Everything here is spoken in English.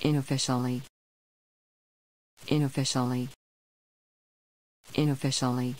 Inofficially. Inofficially. Inofficially.